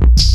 Thanks.